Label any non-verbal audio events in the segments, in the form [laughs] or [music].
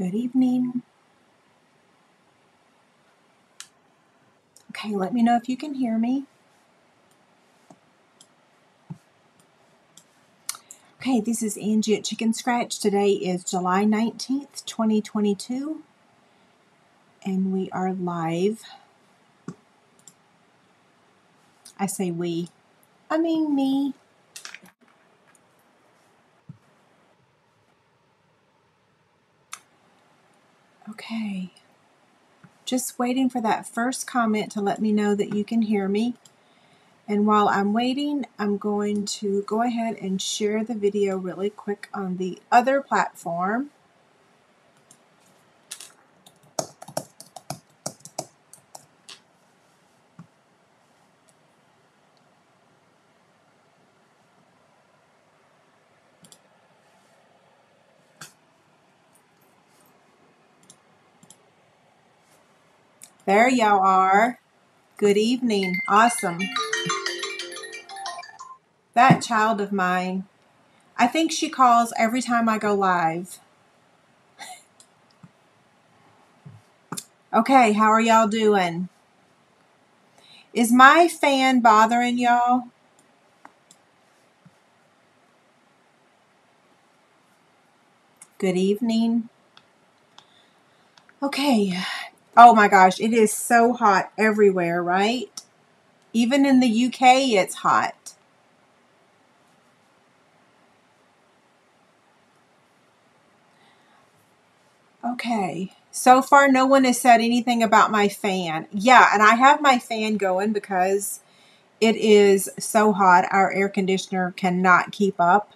Good evening. Okay, let me know if you can hear me. Okay, this is Angie at ChicnScratch. Today is July 19th, 2022, and we are live. I say we, I mean me. Okay. Just waiting for that first comment to let me know that you can hear me. And while I'm waiting, I'm going to go ahead and share the video really quick on the other platform. There y'all are. Good evening. Awesome. That child of mine, I think she calls every time I go live. Okay, how are y'all doing? Is my fan bothering y'all? Good evening. Okay, Oh my gosh, it is so hot everywhere, right? Even in the UK, it's hot. Okay. So far, no one has said anything about my fan. Yeah, and I have my fan going because it is so hot. Our air conditioner cannot keep up.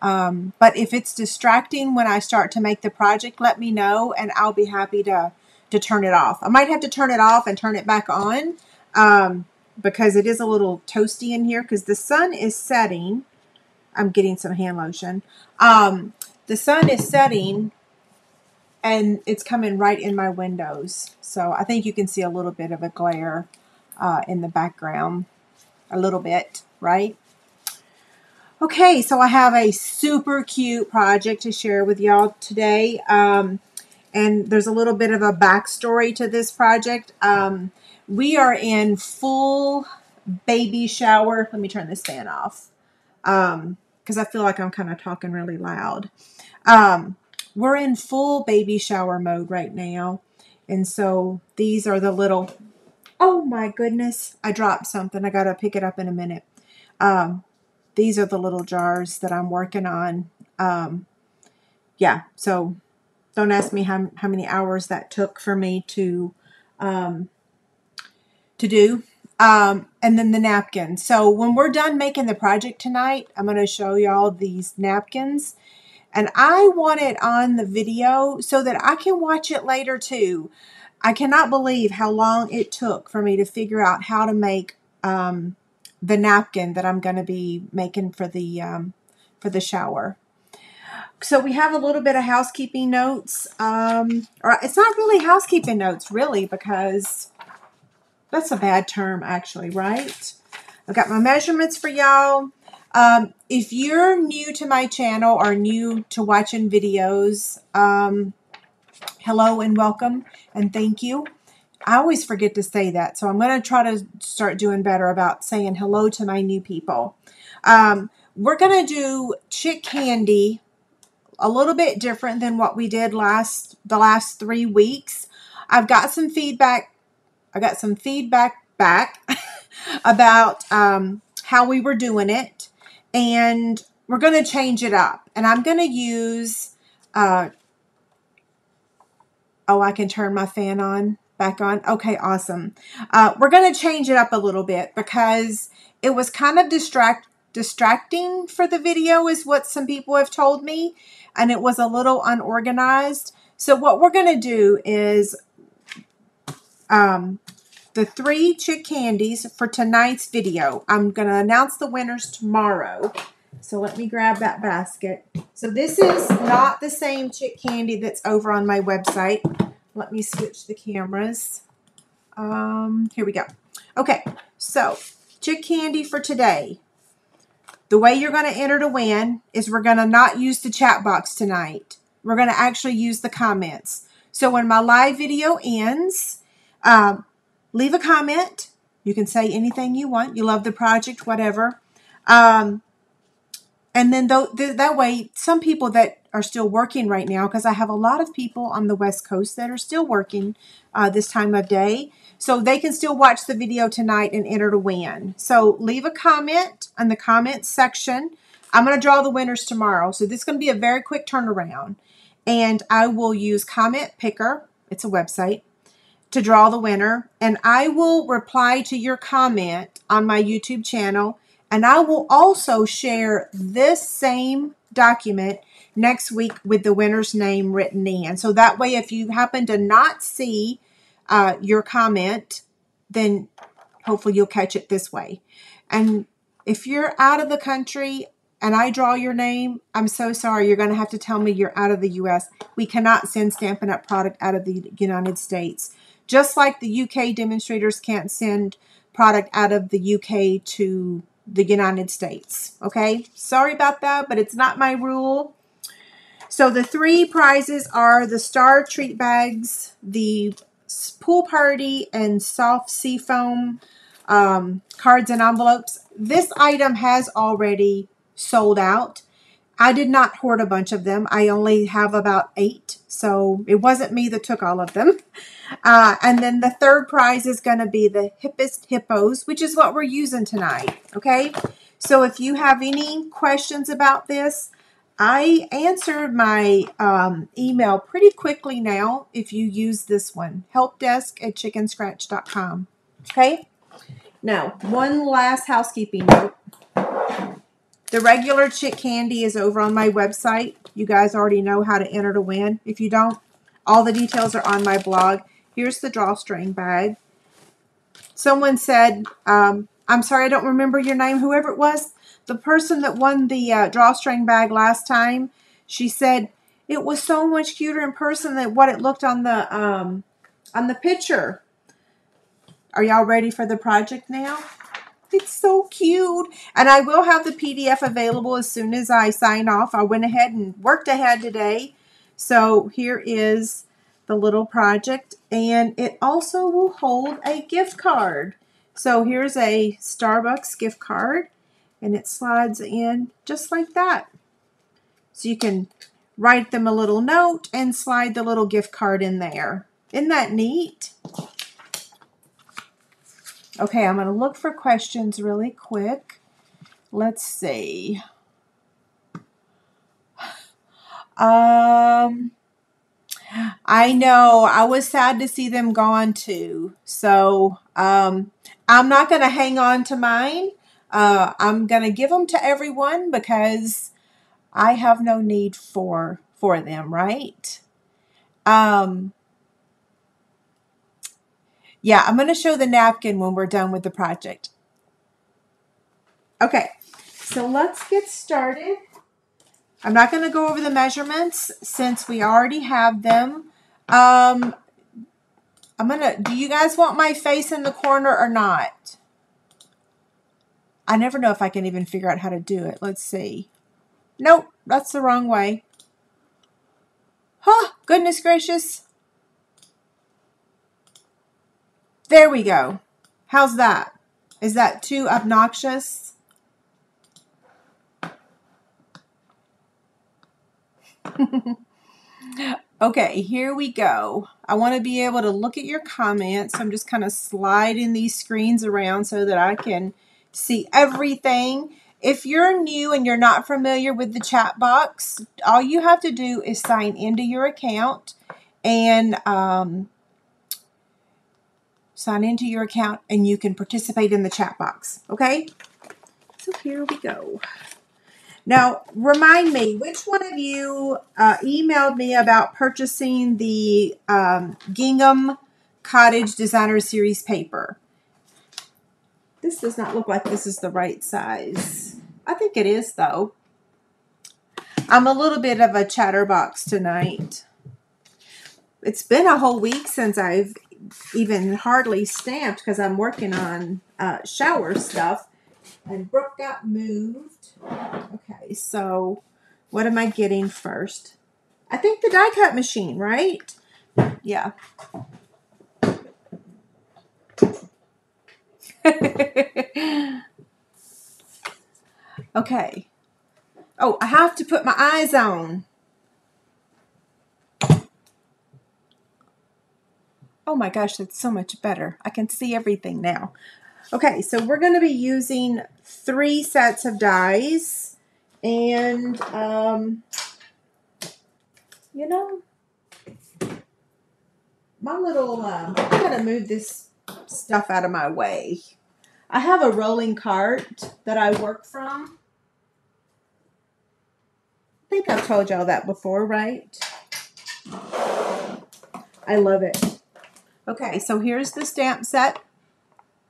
Um, but if it's distracting when I start to make the project, let me know and I'll be happy to to turn it off. I might have to turn it off and turn it back on um, because it is a little toasty in here because the sun is setting. I'm getting some hand lotion. Um, the sun is setting and it's coming right in my windows. So I think you can see a little bit of a glare uh, in the background. A little bit, right? Okay, so I have a super cute project to share with y'all today. Um, and there's a little bit of a backstory to this project. Um, we are in full baby shower. Let me turn this fan off because um, I feel like I'm kind of talking really loud. Um, we're in full baby shower mode right now. And so these are the little, oh my goodness, I dropped something. I got to pick it up in a minute. Um, these are the little jars that I'm working on. Um, yeah, so don't ask me how, how many hours that took for me to um, to do. Um, and then the napkin. So when we're done making the project tonight, I'm going to show y'all these napkins. And I want it on the video so that I can watch it later too. I cannot believe how long it took for me to figure out how to make um, the napkin that I'm going to be making for the um, for the shower so we have a little bit of housekeeping notes. Um, or it's not really housekeeping notes, really, because that's a bad term, actually, right? I've got my measurements for y'all. Um, if you're new to my channel or new to watching videos, um, hello and welcome and thank you. I always forget to say that, so I'm going to try to start doing better about saying hello to my new people. Um, we're going to do chick candy a little bit different than what we did last the last three weeks. I've got some feedback. I got some feedback back [laughs] about um, how we were doing it, and we're going to change it up. And I'm going to use. Uh, oh, I can turn my fan on back on. Okay, awesome. Uh, we're going to change it up a little bit because it was kind of distract distracting for the video, is what some people have told me and it was a little unorganized. So what we're going to do is um, the three chick candies for tonight's video. I'm going to announce the winners tomorrow. So let me grab that basket. So this is not the same chick candy that's over on my website. Let me switch the cameras. Um, here we go. Okay, so chick candy for today. The way you're going to enter to win is we're going to not use the chat box tonight. we're going to actually use the comments. So when my live video ends, um, leave a comment. You can say anything you want. You love the project, whatever. Um, and then th- th- that way, some people that are still working right now, because I have a lot of people on the West Coast that are still working uh, this time of day. So they can still watch the video tonight and enter to win. So leave a comment in the comments section. I'm going to draw the winners tomorrow. So this is going to be a very quick turnaround. And I will use Comment Picker. It's a website to draw the winner. And I will reply to your comment on my YouTube channel. And I will also share this same document next week with the winner's name written in. So that way, if you happen to not see uh, your comment, then hopefully you'll catch it this way. And if you're out of the country and I draw your name, I'm so sorry. You're going to have to tell me you're out of the U.S. We cannot send Stampin' Up! product out of the United States. Just like the UK demonstrators can't send product out of the UK to the United States. Okay, sorry about that, but it's not my rule. So the three prizes are the Star Treat Bags, the Pool Party, and Soft Seafoam um, cards and envelopes. This item has already sold out. I did not hoard a bunch of them. I only have about eight, so it wasn't me that took all of them. [laughs] Uh, and then the third prize is going to be the Hippest Hippos, which is what we're using tonight, okay? So if you have any questions about this, I answered my um, email pretty quickly now if you use this one, helpdesk at chicnscratch.com. Okay? Now, one last housekeeping note. The regular chick candy is over on my website. You guys already know how to enter to win. If you don't, all the details are on my blog. Here's the drawstring bag. Someone said, um, I'm sorry, I don't remember your name, whoever it was the person that won the uh, drawstring bag last time, she said it was so much cuter in person than what it looked on the um, on the picture. Are y'all ready for the project now? It's so cute. And I will have the PDF available as soon as I sign off. I went ahead and worked ahead today. So here is the little project. And it also will hold a gift card. So here's a Starbucks gift card and it slides in just like that. So you can write them a little note and slide the little gift card in there. Isn't that neat? Okay, I'm going to look for questions really quick. Let's see. Um, I know. I was sad to see them gone too. So, um, I'm not going to hang on to mine. Uh, I'm going to give them to everyone because I have no need for for them, right? Um, yeah, I'm going to show the napkin when we're done with the project. Okay, so let's get started. I'm not going to go over the measurements since we already have them. Um, I'm going to, do you guys want my face in the corner or not? I never know if I can even figure out how to do it. Let's see. Nope, that's the wrong way. Huh, goodness gracious. There we go. How's that? Is that too obnoxious? [laughs] okay, here we go. I want to be able to look at your comments. I'm just kind of sliding these screens around so that I can see everything. If you're new and you're not familiar with the chat box, all you have to do is sign into your account and um, sign into your account and you can participate in the chat box. Okay? So here we go. Now, remind me, which one of you uh, emailed me about purchasing the um, Gingham Cottage Designer Series paper? This does not look like this is the right size. I think it is, though. I'm a little bit of a chatterbox tonight. It's been a whole week since I've even hardly stamped because I'm working on uh, shower stuff. And Brooke got moved. Okay, so what am I getting first? I think the die cut machine, right? Yeah. [laughs] okay. Oh, I have to put my eyes on. Oh my gosh, that's so much better. I can see everything now. Okay, so we're going to be using three sets of dies. And, um, you know, my little, um, I'm going to move this stuff out of my way. I have a rolling cart that I work from. I think I've told y'all that before, right? I love it. Okay, so here's the stamp set.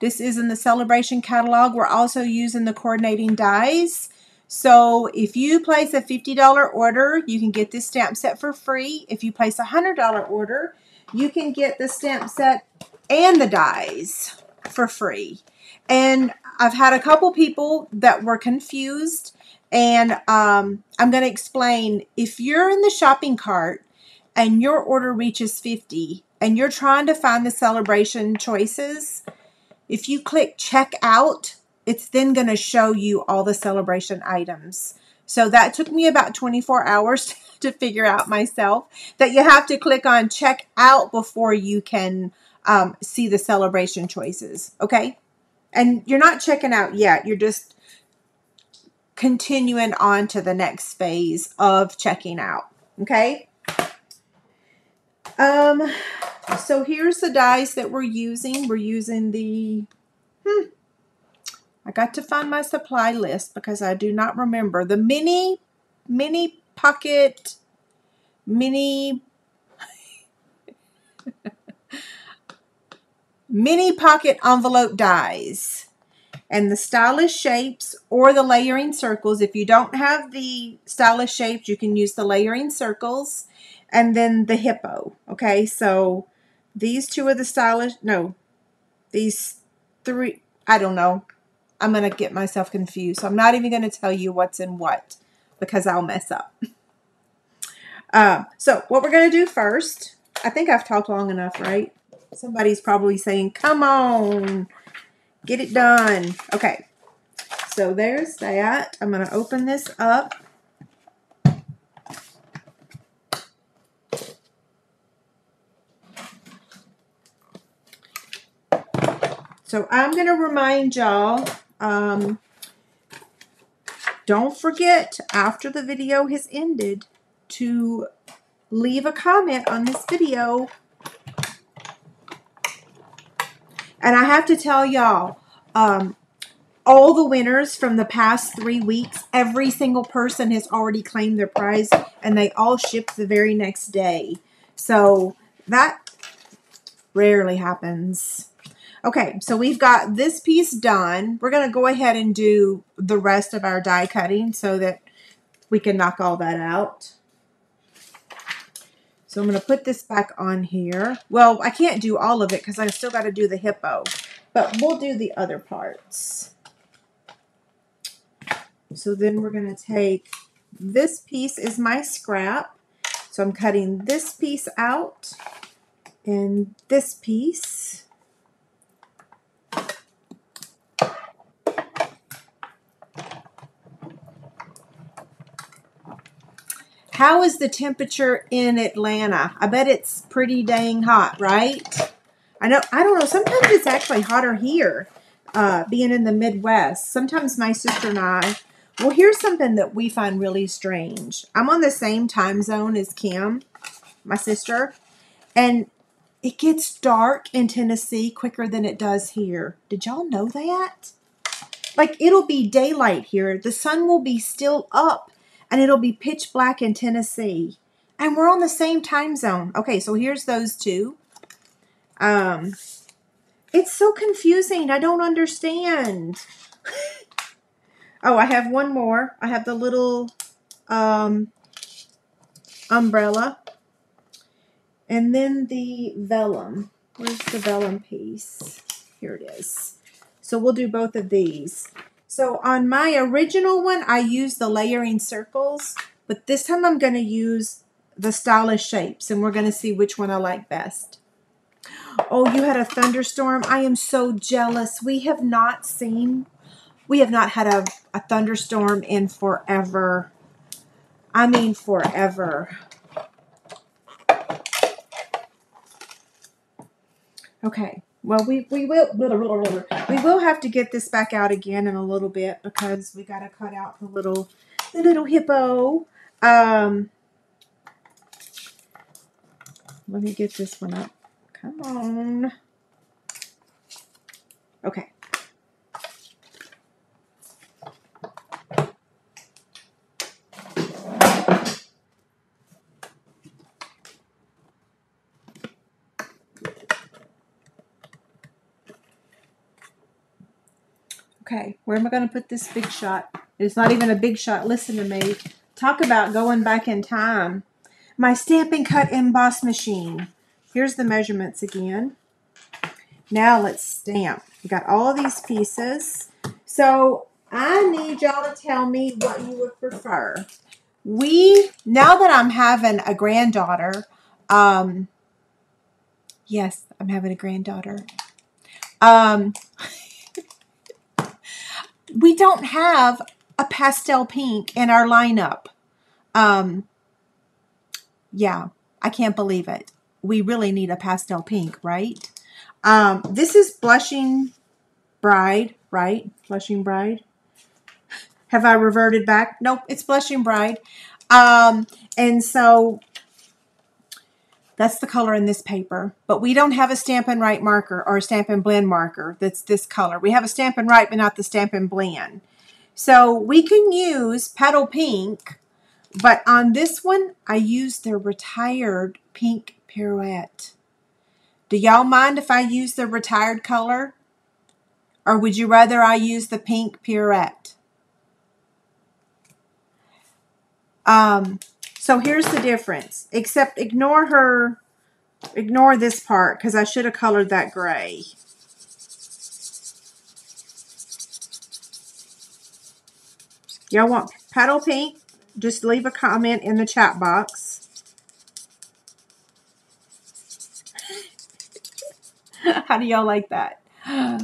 This is in the Celebration catalog. We're also using the coordinating dies. So if you place a $50 order, you can get this stamp set for free. If you place a $100 order, you can get the stamp set and the dies for free. And I've had a couple people that were confused and um, I'm going to explain if you're in the shopping cart and your order reaches 50 and you're trying to find the celebration choices, if you click check out, it's then going to show you all the celebration items. So that took me about 24 hours [laughs] to figure out myself that you have to click on check out before you can um, see the celebration choices. Okay. And you're not checking out yet. You're just continuing on to the next phase of checking out. Okay. Um, so here's the dies that we're using. We're using the, hmm, I got to find my supply list because I do not remember. The mini, mini pocket, mini, mini pocket envelope dies. And the stylish shapes or the layering circles. If you don't have the stylish shapes, you can use the layering circles and then the hippo. Okay, so these two are the stylish. No, these three. I don't know. I'm going to get myself confused. So I'm not even going to tell you what's in what because I'll mess up. Uh, [laughs] so what we're going to do first, I think I've talked long enough, right? Somebody's probably saying, come on, get it done. Okay, so there's that. I'm going to open this up. So I'm going to remind y'all, um, don't forget after the video has ended to leave a comment on this video. And I have to tell y'all, um, all the winners from the past three weeks, every single person has already claimed their prize and they all ship the very next day. So that rarely happens. Okay, so we've got this piece done. We're going to go ahead and do the rest of our die cutting so that we can knock all that out. So I'm going to put this back on here. Well, I can't do all of it because I still got to do the hippo. But we'll do the other parts. So then we're going to take, this piece is my scrap. So I'm cutting this piece out and this piece. How is the temperature in Atlanta? I bet it's pretty dang hot, right? I know, I don't know. Sometimes it's actually hotter here, uh, being in the Midwest. Sometimes my sister and I, well, here's something that we find really strange. I'm on the same time zone as Kim, my sister, and it gets dark in Tennessee quicker than it does here. Did y'all know that? Like, it'll be daylight here. The sun will be still up and it'll be pitch black in Tennessee. And we're on the same time zone. Okay, so here's those two. Um, it's so confusing. I don't understand. [laughs] oh, I have one more. I have the little um, umbrella. And then the vellum. Where's the vellum piece? Here it is. So we'll do both of these. So on my original one, I used the layering circles, but this time I'm going to use the stylish shapes and we're going to see which one I like best. Oh, you had a thunderstorm. I am so jealous. We have not seen, we have not had a, a thunderstorm in forever. I mean forever. Okay. Well, we, we will we will have to get this back out again in a little bit because we got to cut out the little the little hippo. Um, let me get this one up. Come on. Okay. Okay, where am I going to put this big shot? It's not even a big shot. Listen to me. Talk about going back in time. My Stampin' Cut emboss machine. Here's the measurements again. Now let's stamp. We got all these pieces. So I need y'all to tell me what you would prefer. We, now that I'm having a granddaughter, um, yes, I'm having a granddaughter. Um, [laughs] we don't have a pastel pink in our lineup. Um, yeah, I can't believe it. We really need a pastel pink, right? Um, this is Blushing Bride, right? Blushing Bride. Have I reverted back? Nope, it's Blushing Bride. Um, and so that's the color in this paper. But we don't have a Stampin' Write marker or a Stampin' Blend marker that's this color. We have a Stampin' Write, but not the Stampin' Blend. So we can use Petal Pink, but on this one, I used the retired pink pirouette. Do y'all mind if I use the retired color? Or would you rather I use the pink pirouette? Um, so here's the difference. Except ignore her, ignore this part because I should have colored that gray. Y'all want petal pink? Just leave a comment in the chat box. [laughs] How do y'all like that? [gasps]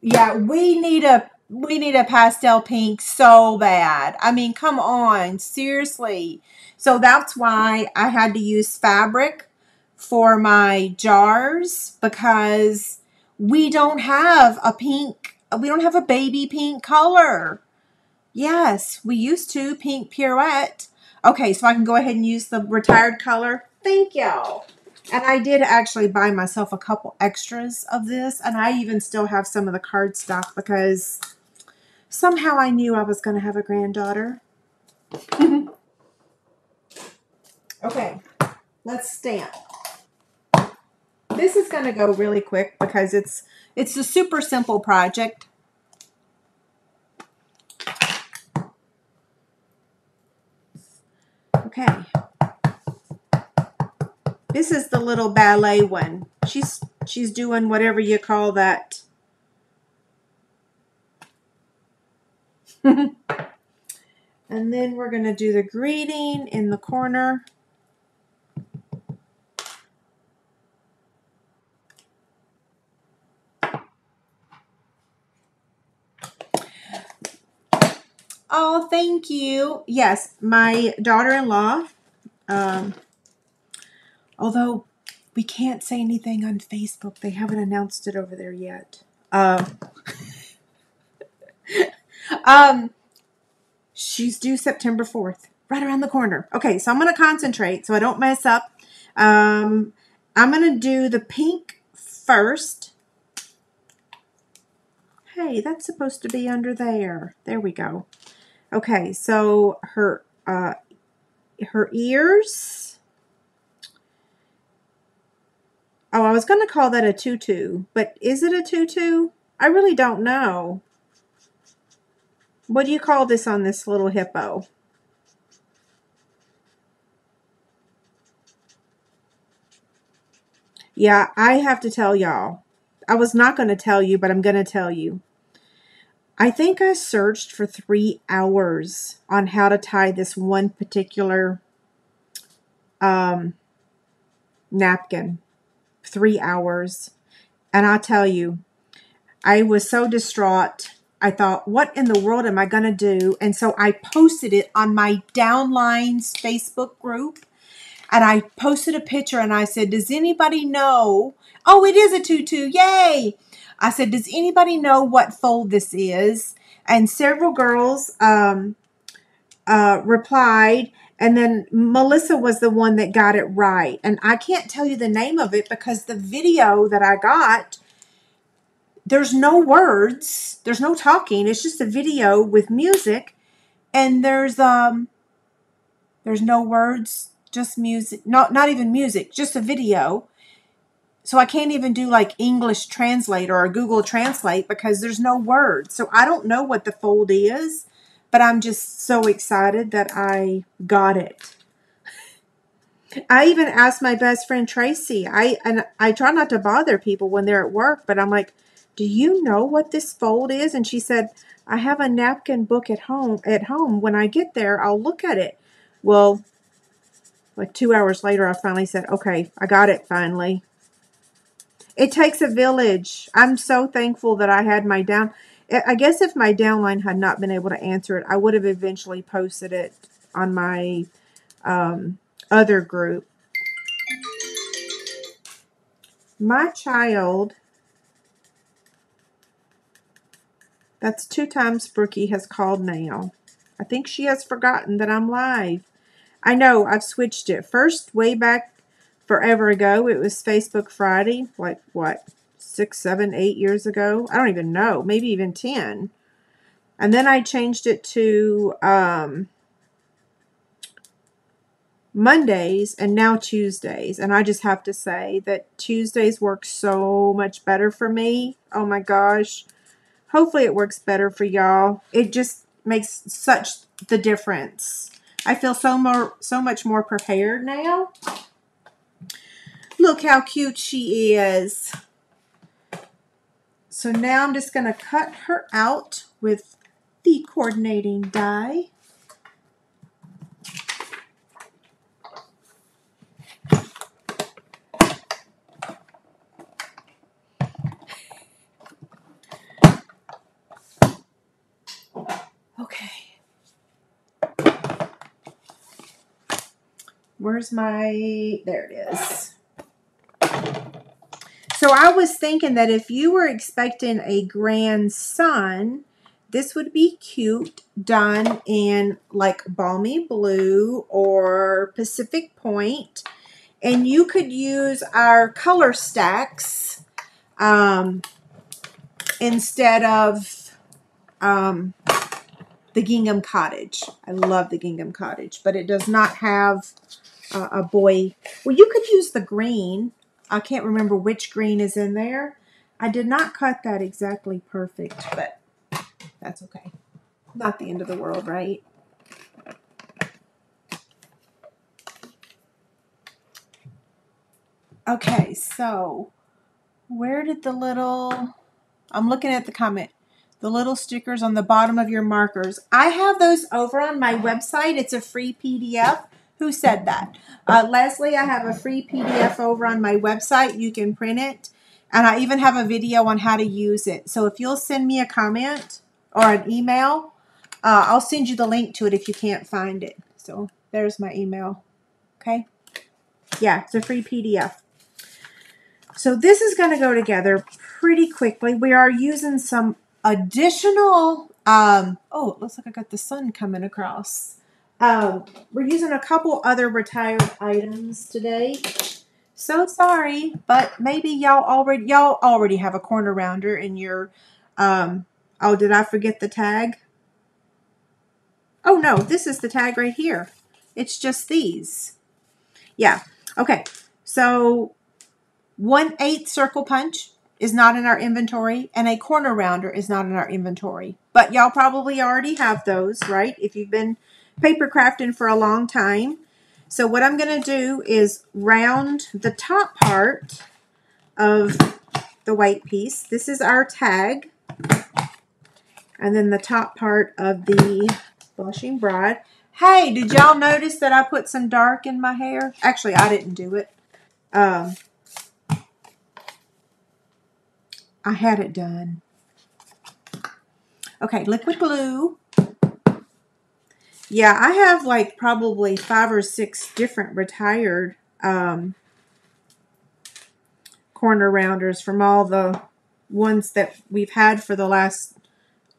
yeah, we need a we need a pastel pink so bad. I mean, come on, seriously. So that's why I had to use fabric for my jars because we don't have a pink we don't have a baby pink color. Yes, we used to pink pirouette. Okay, so I can go ahead and use the retired color. Thank y'all. And I did actually buy myself a couple extras of this. And I even still have some of the card stuff because somehow I knew I was going to have a granddaughter. [laughs] okay, let's stamp. This is going to go really quick because it's it's a super simple project. Okay. This is the little ballet one. She's she's doing whatever you call that. [laughs] and then we're going to do the greeting in the corner. Oh, thank you. Yes, my daughter-in-law, um, although we can't say anything on Facebook. They haven't announced it over there yet. Uh, [laughs] um, she's due September 4th, right around the corner. Okay, so I'm going to concentrate so I don't mess up. Um, I'm going to do the pink first. Hey, that's supposed to be under there. There we go. Okay, so her uh, her ears. Oh, I was going to call that a tutu, but is it a tutu? I really don't know. What do you call this on this little hippo? Yeah, I have to tell y'all. I was not going to tell you, but I'm going to tell you. I think I searched for three hours on how to tie this one particular um, napkin, three hours. And I tell you, I was so distraught. I thought, what in the world am I going to do? And so I posted it on my Downlines Facebook group. And I posted a picture and I said, Does anybody know? Oh, it is a tutu. Yay. I said, Does anybody know what fold this is? And several girls um, uh, replied. And then Melissa was the one that got it right. And I can't tell you the name of it because the video that I got, there's no words, there's no talking. It's just a video with music. And there's um there's no words, just music. Not not even music, just a video. So I can't even do like English translate or Google Translate because there's no words. So I don't know what the fold is but I'm just so excited that I got it. [laughs] I even asked my best friend Tracy. I and I try not to bother people when they're at work, but I'm like, "Do you know what this fold is?" And she said, "I have a napkin book at home. At home, when I get there, I'll look at it." Well, like 2 hours later, I finally said, "Okay, I got it finally." It takes a village. I'm so thankful that I had my down I guess if my downline had not been able to answer it, I would have eventually posted it on my um, other group. My child, that's two times Brookie has called now. I think she has forgotten that I'm live. I know, I've switched it. First, way back forever ago, it was Facebook Friday. Like, what, six, seven, eight years ago. I don't even know, maybe even 10. And then I changed it to um, Mondays and now Tuesdays. And I just have to say that Tuesdays work so much better for me. Oh my gosh. Hopefully it works better for y'all. It just makes such the difference. I feel so more so much more prepared now. Look how cute she is. So now I'm just going to cut her out with the coordinating die. Where's my, there it is. So I was thinking that if you were expecting a grandson, this would be cute done in like balmy blue or Pacific Point. And you could use our color stacks um, instead of um, the gingham cottage. I love the gingham cottage, but it does not have a boy. Well, you could use the green I can't remember which green is in there. I did not cut that exactly perfect, but that's okay. Not the end of the world, right? Okay, so where did the little, I'm looking at the comment, the little stickers on the bottom of your markers. I have those over on my website. It's a free PDF. Who said that? Uh, Leslie, I have a free PDF over on my website. You can print it. And I even have a video on how to use it. So if you'll send me a comment or an email, uh, I'll send you the link to it if you can't find it. So there's my email. Okay? Yeah, it's a free PDF. So this is going to go together pretty quickly. We are using some additional, um, oh, it looks like I got the sun coming across. Um, we're using a couple other retired items today. So sorry, but maybe y'all already y'all already have a corner rounder in your um oh did I forget the tag? Oh no, this is the tag right here. It's just these. Yeah. Okay. So one eighth circle punch is not in our inventory and a corner rounder is not in our inventory. But y'all probably already have those, right? If you've been paper crafting for a long time. So what I'm going to do is round the top part of the white piece. This is our tag. And then the top part of the Blushing Bride. Hey, did y'all notice that I put some dark in my hair? Actually, I didn't do it. Um, I had it done. Okay, liquid glue. Yeah, I have like probably five or six different retired um, corner rounders from all the ones that we've had for the last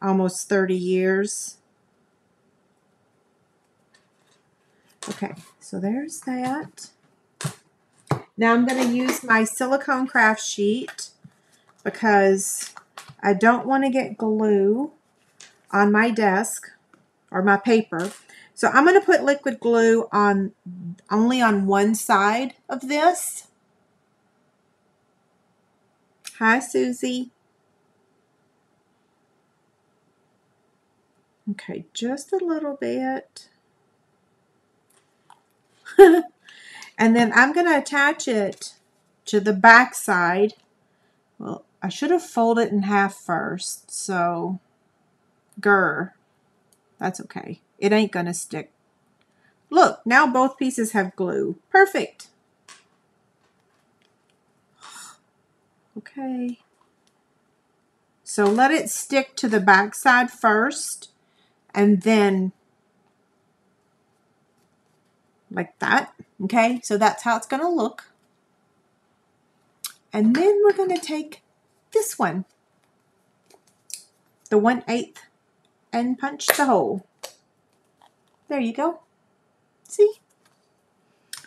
almost 30 years. Okay, so there's that. Now I'm going to use my silicone craft sheet because I don't want to get glue on my desk or my paper. So I'm going to put liquid glue on only on one side of this. Hi, Susie. Okay, just a little bit. [laughs] and then I'm going to attach it to the back side. Well, I should have folded it in half first, so grr. That's okay. It ain't to stick. Look, now both pieces have glue. Perfect. [gasps] Okay. So let it stick to the back side first and then like that. Okay, so that's how it's to look. And then we're to take this one, the 1 8 and punch the hole. There you go. See?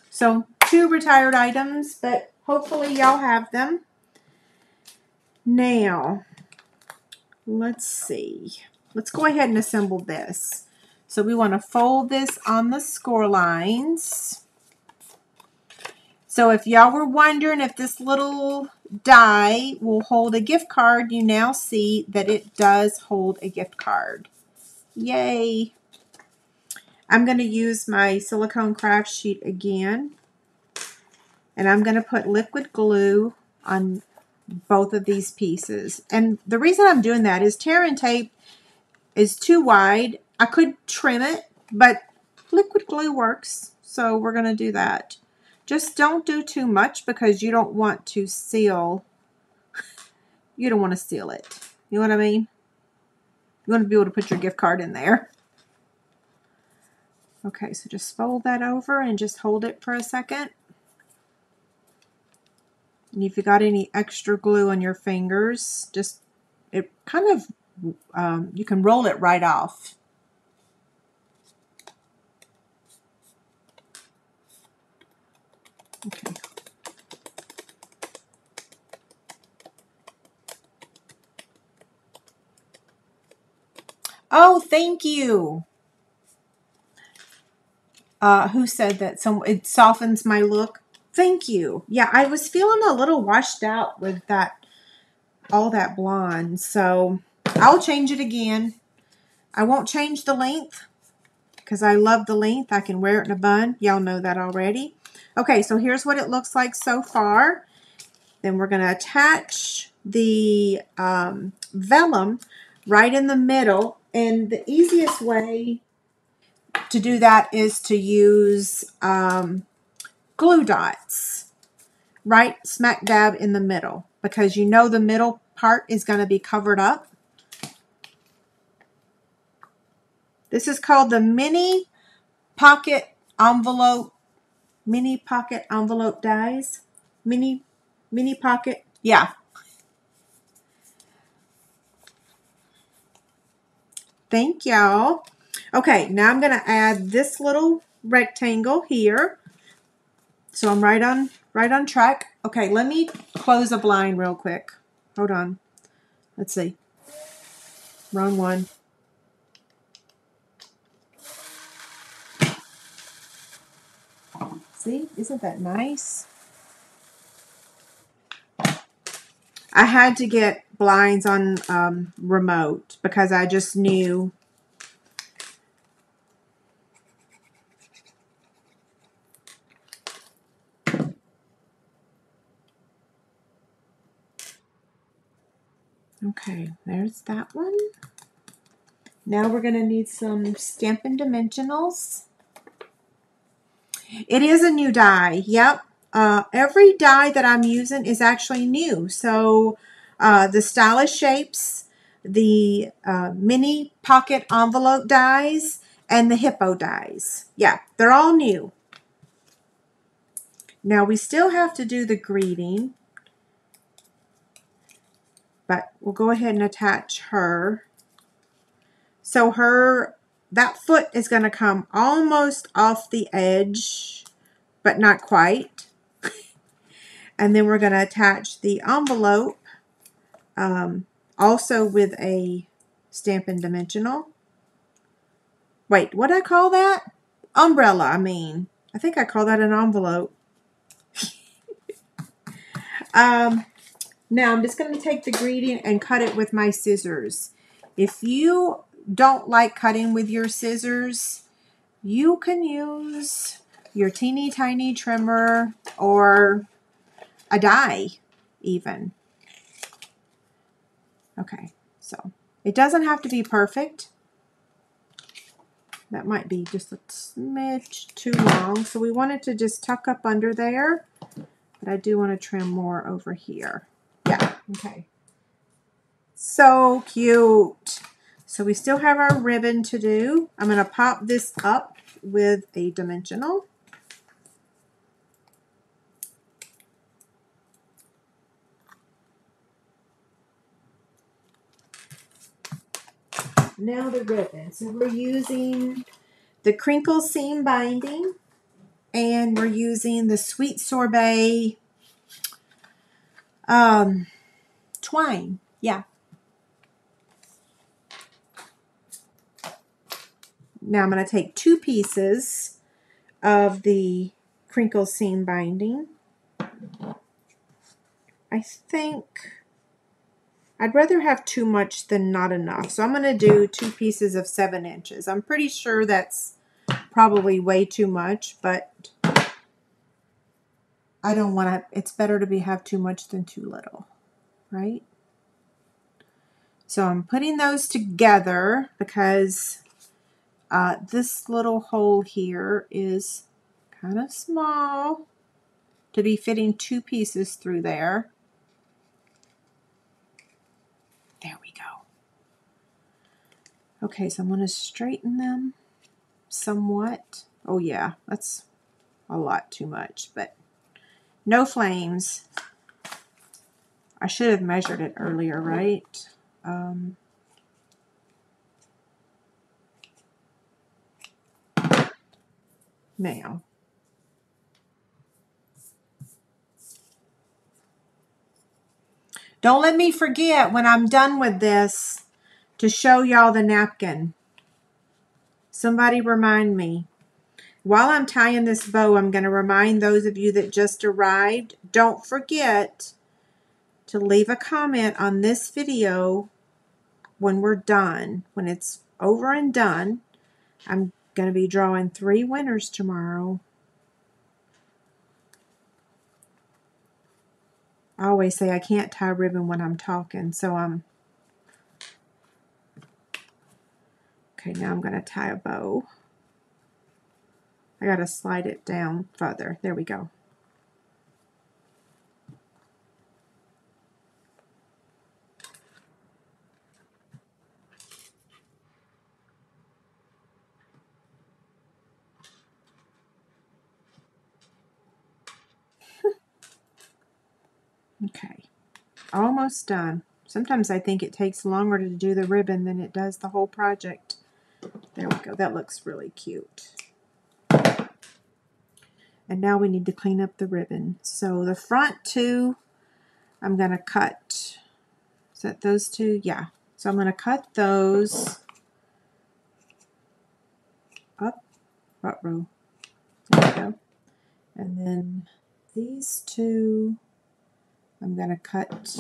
So two retired items, but hopefully y'all have them. Now, let's see. Let's go ahead and assemble this. So we want to fold this on the score lines. So if y'all were wondering if this little die will hold a gift card, you now see that it does hold a gift card. Yay! I'm going to use my silicone craft sheet again. And I'm going to put liquid glue on both of these pieces. And the reason I'm doing that is tear and tape is too wide. I could trim it, but liquid glue works. So we're going to do that. Just don't do too much because you don't want to seal. [laughs] You don't want to seal it. You know what I mean? You want to be able to put your gift card in there. Okay, so just fold that over and just hold it for a second. And if you got any extra glue on your fingers, just it kind of um, you can roll it right off. Okay. Oh, thank you. Uh, who said that? Some it softens my look. Thank you. Yeah, I was feeling a little washed out with that, all that blonde. So I'll change it again. I won't change the length because I love the length. I can wear it in a bun. Y'all know that already. Okay, so here's what it looks like so far. Then we're going to attach the um, vellum right in the middle. And the easiest way to do that is to use um, glue dots right smack dab in the middle because you know the middle part is going to be covered up. This is called the mini pocket envelope, mini pocket envelope dies. Mini, mini pocket, yeah. Thank y'all. Okay, now I'm going to add this little rectangle here. So I'm right on right on track. Okay, let me close a blind real quick. Hold on. Let's see. Wrong one. See, isn't that nice? I had to get blinds on um, remote because I just knew Okay, there's that one. Now we're going to need some Stampin' Dimensionals. It is a new die. Yep. Uh, every die that I'm using is actually new. So uh, the Stylish Shapes, the uh, mini pocket envelope dies, and the hippo dies. Yeah, they're all new. Now we still have to do the greeting, but we'll go ahead and attach her. So her, that foot is going to come almost off the edge, but not quite. [laughs] and then we're going to attach the envelope um, also with a Stampin' Dimensional. Wait, what do I call that? Umbrella, I mean. I think I call that an envelope. [laughs] um, now I'm just going to take the greeting and cut it with my scissors. If you don't like cutting with your scissors, you can use your teeny tiny trimmer or a die even. Okay, so it doesn't have to be perfect. That might be just a smidge too long. So we want it to just tuck up under there. But I do want to trim more over here. Okay. So cute. So we still have our ribbon to do. I'm going to pop this up with a dimensional. Now the ribbon. So we're using the crinkle seam binding and we're using the sweet sorbet um, twine. Yeah. Now I'm going to take two pieces of the crinkle seam binding. I think I'd rather have too much than not enough. So I'm going to do two pieces of seven inches. I'm pretty sure that's probably way too much, but I don't want to, it's better to be have too much than too little, right? So I'm putting those together because uh, this little hole here is kind of small to be fitting two pieces through there. There we go. Okay, so I'm going to straighten them somewhat. Oh yeah, that's a lot too much, but no flames. I should have measured it earlier, right? Um, now, Don't let me forget when I'm done with this to show y'all the napkin. Somebody remind me. While I'm tying this bow, I'm going to remind those of you that just arrived, don't forget to leave a comment on this video when we're done. When it's over and done, I'm going to be drawing three winners tomorrow. I always say I can't tie ribbon when I'm talking, so I'm... Okay, now I'm going to tie a bow. I got to slide it down further. There we go. Okay, almost done. Sometimes I think it takes longer to do the ribbon than it does the whole project. There we go. That looks really cute. And now we need to clean up the ribbon. So the front two, I'm going to cut. Is that those two? Yeah. So I'm going to cut those up. What row? There we go. And then these two I'm going to cut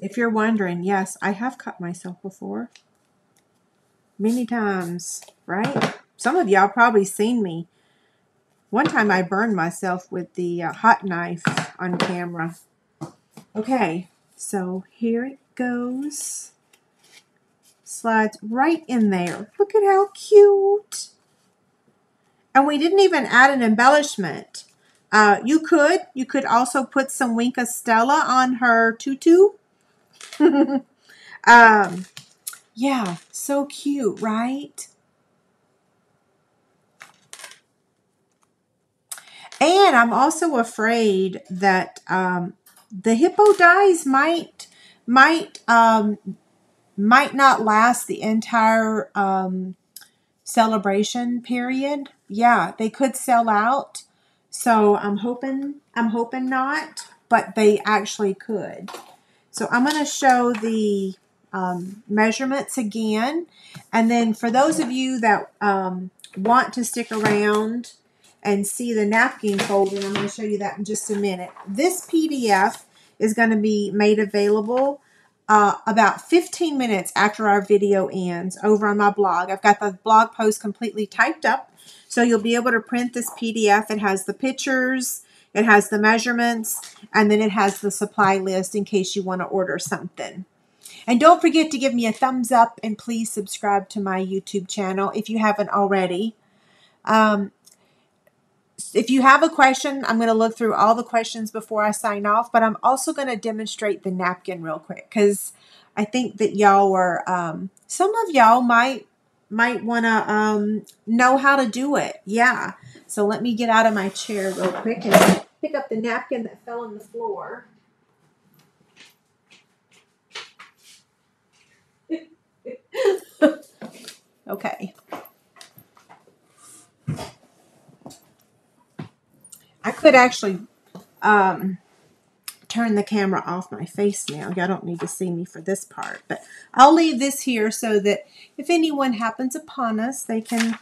If you're wondering, yes, I have cut myself before. Many times, right? Some of y'all probably seen me. One time I burned myself with the uh, hot knife on camera. Okay, so here it goes. Slides right in there. Look at how cute. And we didn't even add an embellishment. Uh, you could. You could also put some Wink of Stella on her tutu. [laughs] um, yeah, so cute, right? And I'm also afraid that um, the hippo dies might might um, might not last the entire um, celebration period. Yeah, they could sell out. So I'm hoping I'm hoping not, but they actually could. So I'm going to show the um, measurements again. And then for those of you that um, want to stick around and see the napkin folding, I'm going to show you that in just a minute. This PDF is going to be made available uh, about 15 minutes after our video ends over on my blog. I've got the blog post completely typed up. So you'll be able to print this PDF. It has the pictures, it has the measurements, and then it has the supply list in case you want to order something. And don't forget to give me a thumbs up and please subscribe to my YouTube channel if you haven't already. Um, if you have a question, I'm going to look through all the questions before I sign off, but I'm also going to demonstrate the napkin real quick because I think that y'all were, um, some of y'all might might want to um, know how to do it. Yeah. So let me get out of my chair real quick and pick up the napkin that fell on the floor. [laughs] okay. I could actually um, turn the camera off my face now. Y'all don't need to see me for this part, but I'll leave this here so that if anyone happens upon us, they can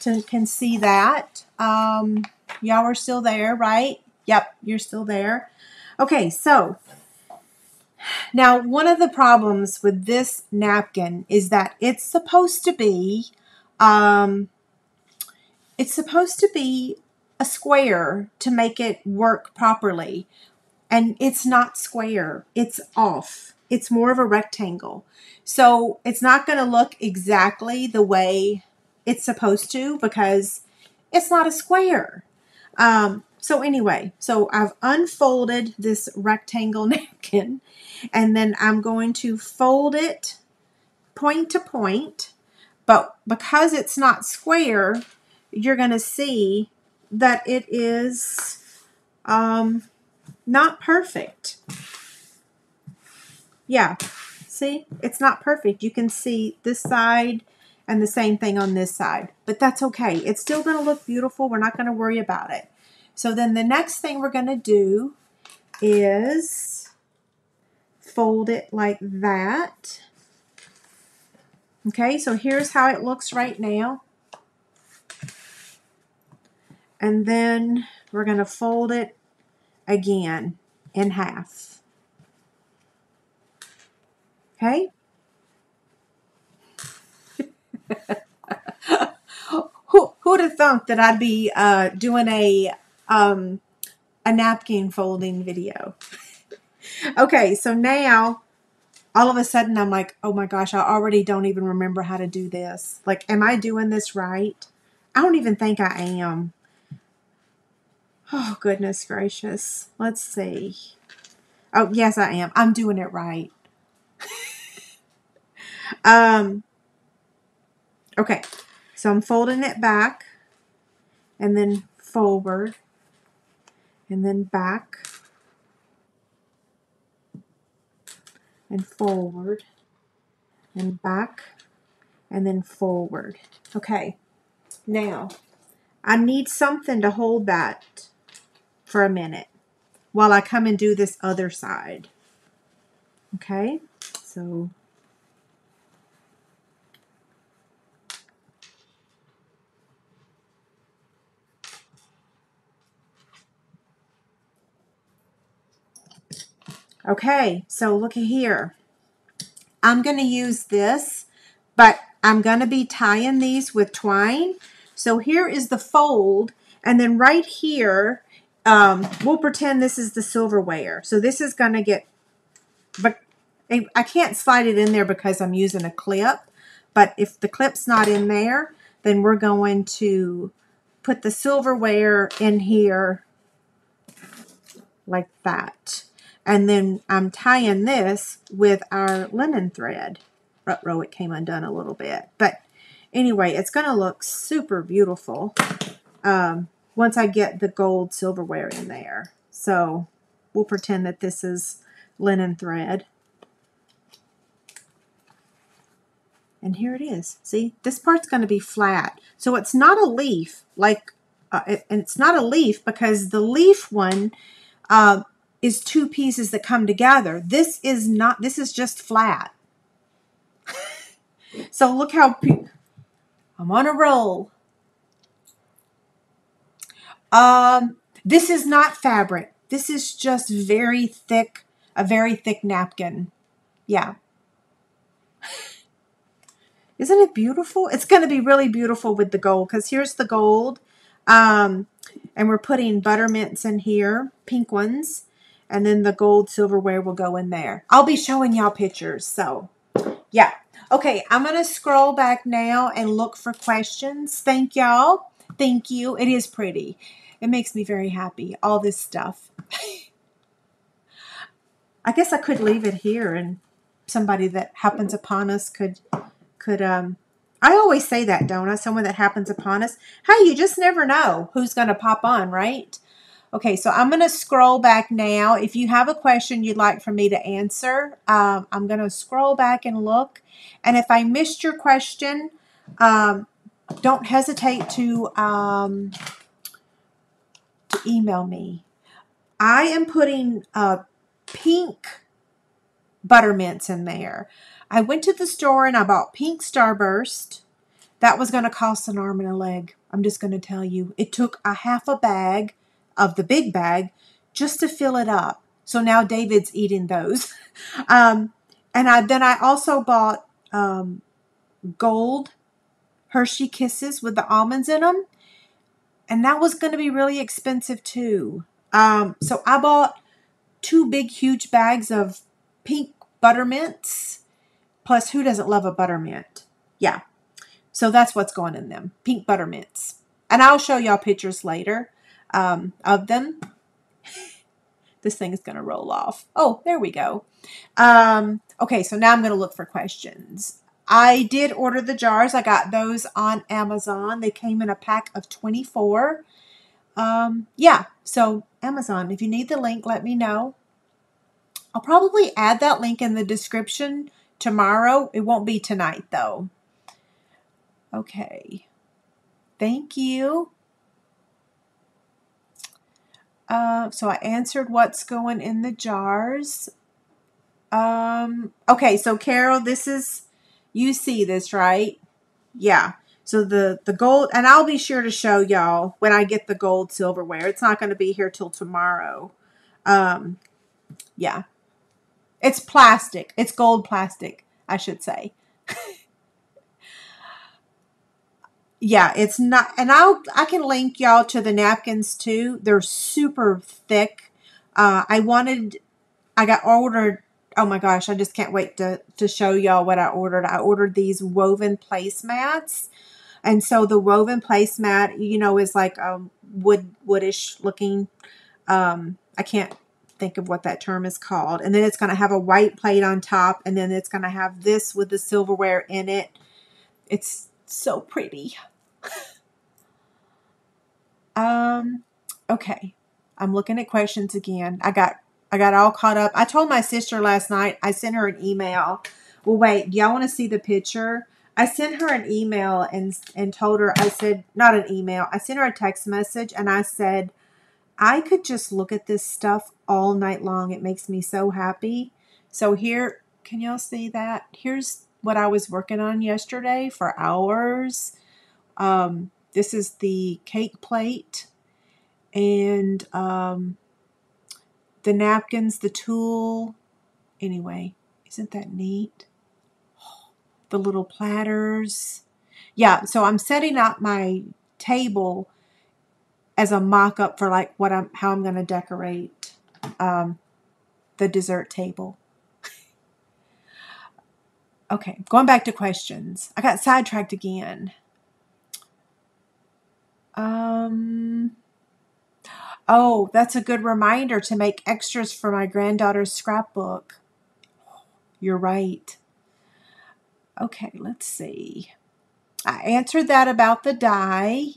to, can see that. Um, y'all are still there, right? Yep, you're still there. Okay, so now one of the problems with this napkin is that it's supposed to be um, it's supposed to be a square to make it work properly. And it's not square, it's off. It's more of a rectangle. So it's not going to look exactly the way it's supposed to because it's not a square. Um, so anyway, so I've unfolded this rectangle [laughs] napkin and then I'm going to fold it point to point. But because it's not square, you're going to see that it is um, not perfect. Yeah, see, it's not perfect. You can see this side and the same thing on this side, but that's okay. It's still going to look beautiful. We're not going to worry about it. So then the next thing we're going to do is fold it like that. Okay, so here's how it looks right now and then we're going to fold it again in half. Okay? [laughs] Who who'd have thunk that I'd be uh, doing a um, a napkin folding video? [laughs] okay, so now all of a sudden I'm like, oh my gosh, I already don't even remember how to do this. Like, am I doing this right? I don't even think I am. Oh, goodness gracious. Let's see. Oh, yes, I am. I'm doing it right. [laughs] um, okay. So I'm folding it back and then forward and then back and forward and back and then forward. Okay. Now, I need something to hold that for a minute while I come and do this other side. Okay, so Okay, so look at here. I'm going to use this, but I'm going to be tying these with twine. So here is the fold, and then right here um, we'll pretend this is the silverware. So this is going to get, but I can't slide it in there because I'm using a clip. But if the clip's not in there, then we're going to put the silverware in here like that. And then I'm tying this with our linen thread. Row it came undone a little bit. But anyway, it's going to look super beautiful um, once I get the gold silverware in there. So we'll pretend that this is linen thread. And here it is. See, this part's going to be flat. So it's not a leaf, like, uh, it, and it's not a leaf because the leaf one uh, is two pieces that come together. This is not, this is just flat. [laughs] so look how, I'm on a roll. Um, this is not fabric. This is just very thick, a very thick napkin. Yeah. [laughs] Isn't it beautiful? It's going to be really beautiful with the gold because here's the gold. Um, and we're putting buttermints in here, pink ones. And then the gold silverware will go in there. I'll be showing y'all pictures. So, yeah. Okay, I'm going to scroll back now and look for questions. Thank y'all. Thank you. It is pretty. It makes me very happy, all this stuff. [laughs] I guess I could leave it here and somebody that happens upon us could could um I always say that, don't I? Someone that happens upon us. Hey, you just never know who's going to pop on, right? Okay, so I'm going to scroll back now. If you have a question you'd like for me to answer, um, I'm going to scroll back and look. And if I missed your question, um, don't hesitate to, um, to email me. I am putting uh, pink buttermints in there. I went to the store and I bought pink Starburst. That was going to cost an arm and a leg. I'm just going to tell you. It took a half a bag of the big bag just to fill it up. So now David's eating those. [laughs] um, and I then I also bought um, gold Hershey Kisses with the almonds in them. And that was going to be really expensive too. Um, so I bought two big, huge bags of pink buttermints Plus, who doesn't love a buttermint? Yeah. So that's what's going in them. Pink buttermints. And I'll show y'all pictures later um, of them. [laughs] this thing is going to roll off. Oh, there we go. Um, okay, so now I'm going to look for questions. I did order the jars. I got those on Amazon. They came in a pack of 24. Um, yeah, so Amazon, if you need the link, let me know. I'll probably add that link in the description tomorrow. It won't be tonight, though. Okay. Thank you. Uh, so I answered what's going in the jars. Um, okay, so Carol, this is, you see this, right? Yeah. So the, the gold, and I'll be sure to show y'all when I get the gold silverware. It's not going to be here till tomorrow. Um, yeah. It's plastic. It's gold plastic, I should say. [laughs] yeah, it's not, and I'll I can link y'all to the napkins too. They're super thick. Uh, I wanted, I got ordered. Oh my gosh, I just can't wait to to show y'all what I ordered. I ordered these woven placemats, and so the woven placemat, you know, is like a wood woodish looking. Um, I can't think of what that term is called. And then it's going to have a white plate on top, and then it's going to have this with the silverware in it. It's so pretty. [laughs] um, okay. I'm looking at questions again. I got I got all caught up. I told my sister last night, I sent her an email. Well, wait, do y'all want to see the picture? I sent her an email and and told her I said not an email. I sent her a text message and I said I could just look at this stuff all night long. It makes me so happy. So here, can y'all see that? Here's what I was working on yesterday for hours. Um, this is the cake plate and um, the napkins, the tulle. Anyway, isn't that neat? The little platters. Yeah, so I'm setting up my table as a mock-up for like what I'm how I'm going to decorate um, the dessert table. [laughs] okay, going back to questions. I got sidetracked again. Um Oh, that's a good reminder to make extras for my granddaughter's scrapbook. You're right. Okay, let's see. I answered that about the die.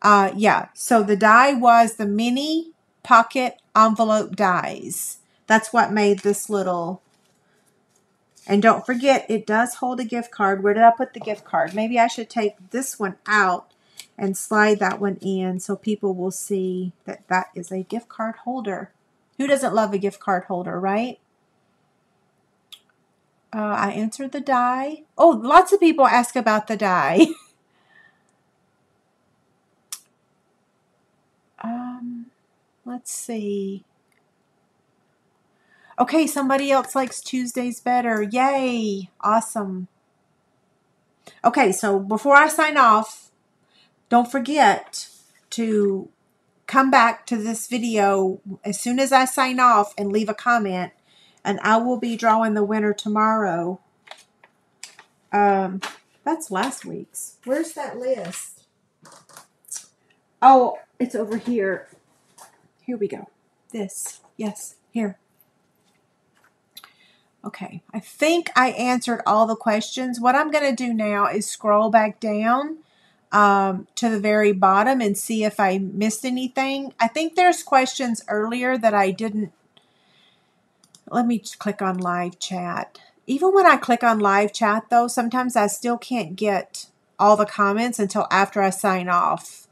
Uh, yeah, so the die was the mini pocket envelope dies. That's what made this little. And don't forget, it does hold a gift card. Where did I put the gift card? Maybe I should take this one out and slide that one in so people will see that that is a gift card holder. Who doesn't love a gift card holder, right? Uh, I answered the die. Oh, lots of people ask about the die. [laughs] um, let's see. Okay, somebody else likes Tuesdays better. Yay! Awesome. Okay, so before I sign off, don't forget to come back to this video as soon as I sign off and leave a comment and I will be drawing the winner tomorrow. Um, that's last week's. Where's that list? Oh, it's over here. Here we go. This. Yes, here. Okay, I think I answered all the questions. What I'm going to do now is scroll back down um, to the very bottom and see if I missed anything. I think there's questions earlier that I didn't let me click on live chat. Even when I click on live chat, though, sometimes I still can't get all the comments until after I sign off.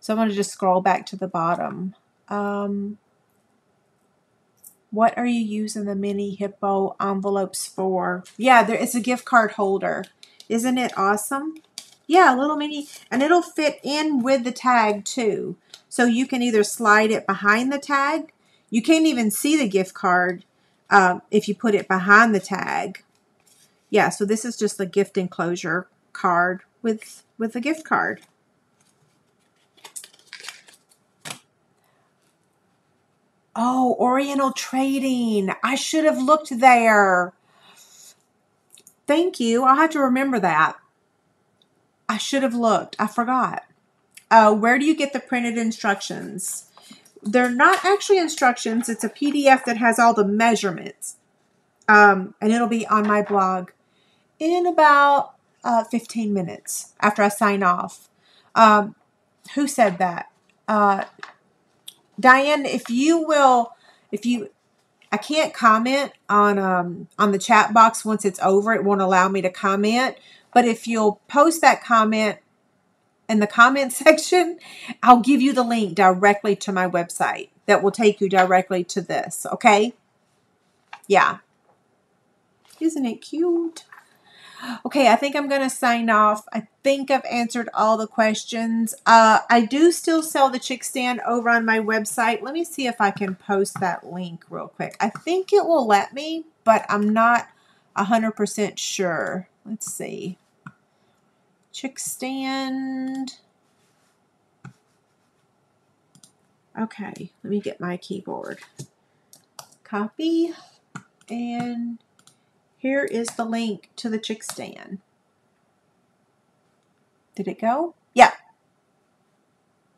So I'm going to just scroll back to the bottom. Um, what are you using the mini hippo envelopes for? Yeah, there is a gift card holder. Isn't it awesome? Yeah, a little mini, and it'll fit in with the tag too. So you can either slide it behind the tag. You can't even see the gift card um, if you put it behind the tag. Yeah, so this is just a gift enclosure card with, with a gift card. Oh, Oriental Trading. I should have looked there. Thank you. I'll have to remember that. I should have looked. I forgot. Uh, where do you get the printed instructions? they're not actually instructions. It's a PDF that has all the measurements. Um, and it'll be on my blog in about uh, 15 minutes after I sign off. Um, who said that? Uh, Diane, if you will, if you, I can't comment on um, on the chat box once it's over. It won't allow me to comment. But if you'll post that comment in the comment [laughs] section, I'll give you the link directly to my website that will take you directly to this, okay? Yeah. Isn't it cute? Okay, I think I'm going to sign off. I think I've answered all the questions. Uh, I do still sell the chick stand over on my website. Let me see if I can post that link real quick. I think it will let me, but I'm not 100% sure. Let's see chick stand. Okay, let me get my keyboard. Copy. And here is the link to the chick stand. Did it go? Yeah.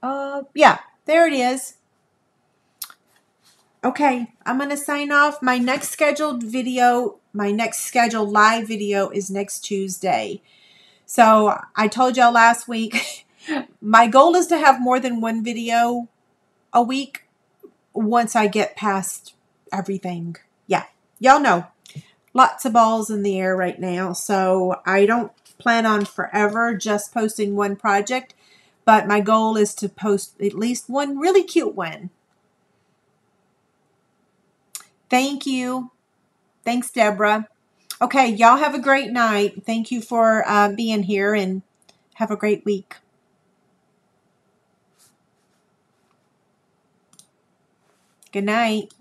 Uh, yeah, there it is. Okay, I'm going to sign off. My next scheduled video, my next scheduled live video is next Tuesday. So I told y'all last week, [laughs] my goal is to have more than one video a week once I get past everything. Yeah, y'all know. Lots of balls in the air right now. So I don't plan on forever just posting one project, but my goal is to post at least one really cute one. Thank you. Thanks, Deborah. Okay, y'all have a great night. Thank you for uh, being here and have a great week. Good night.